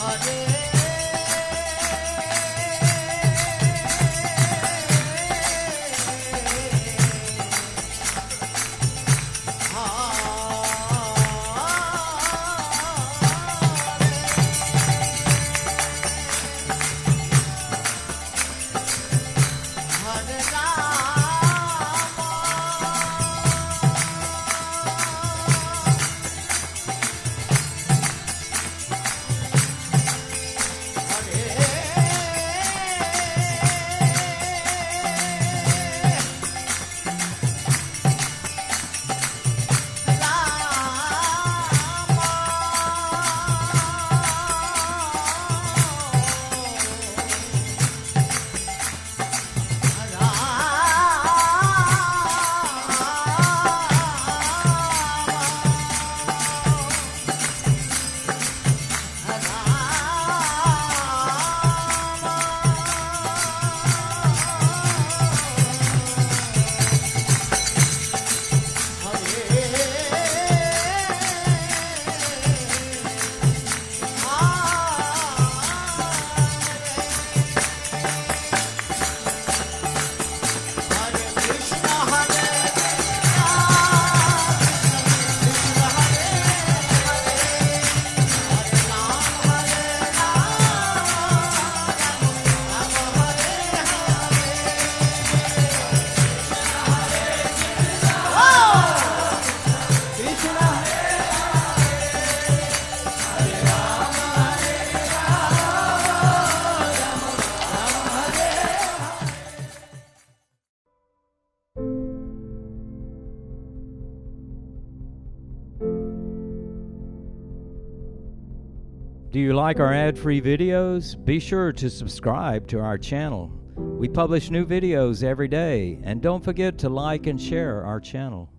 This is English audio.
i Hare Do you like our ad free videos? Be sure to subscribe to our channel. We publish new videos every day, and don't forget to like and share our channel.